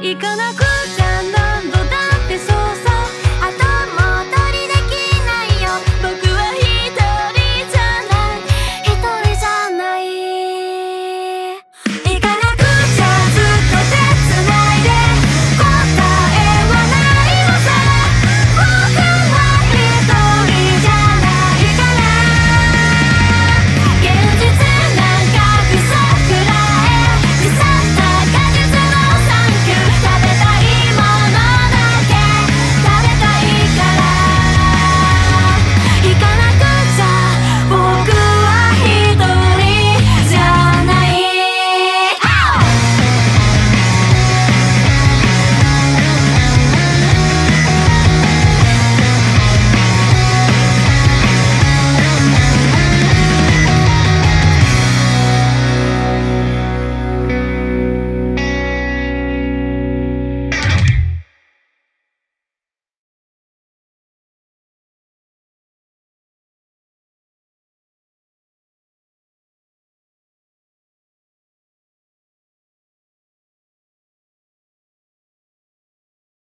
行かなく